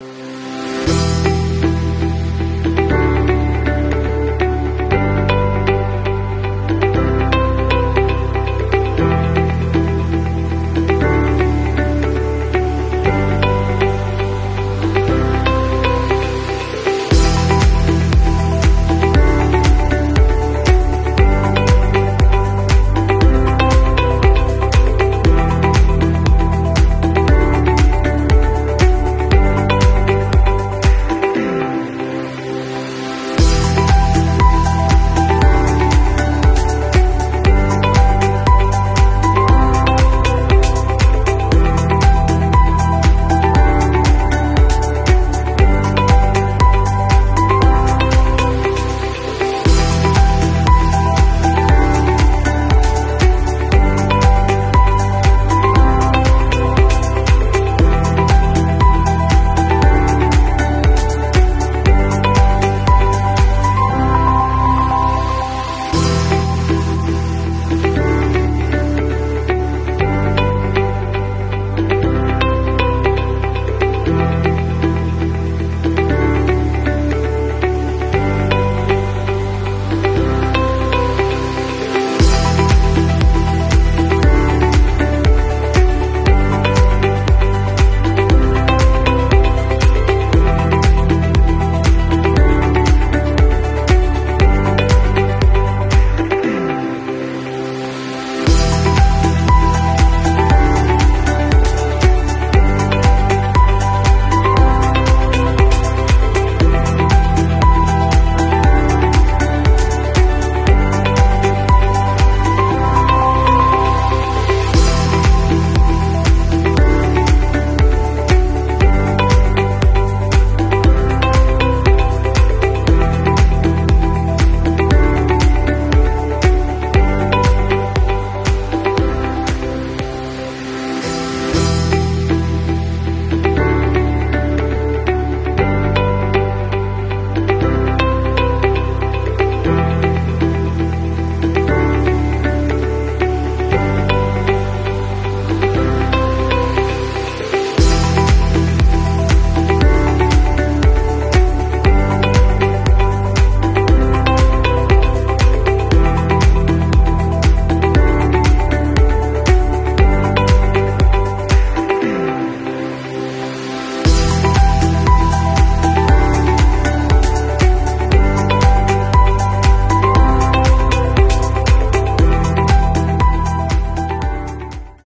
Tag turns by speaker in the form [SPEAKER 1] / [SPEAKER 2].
[SPEAKER 1] you.